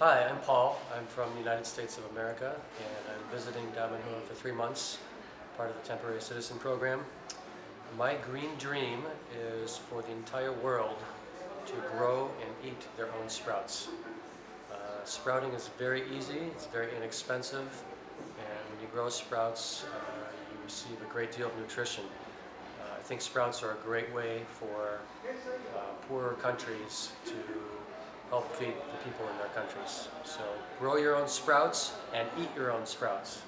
Hi, I'm Paul. I'm from the United States of America and I'm visiting Damanhur for three months, part of the Temporary Citizen Program. My green dream is for the entire world to grow and eat their own sprouts. Uh, sprouting is very easy, it's very inexpensive, and when you grow sprouts, uh, you receive a great deal of nutrition. Uh, I think sprouts are a great way for uh, poorer countries to feed the people in their countries. So grow your own sprouts and eat your own sprouts.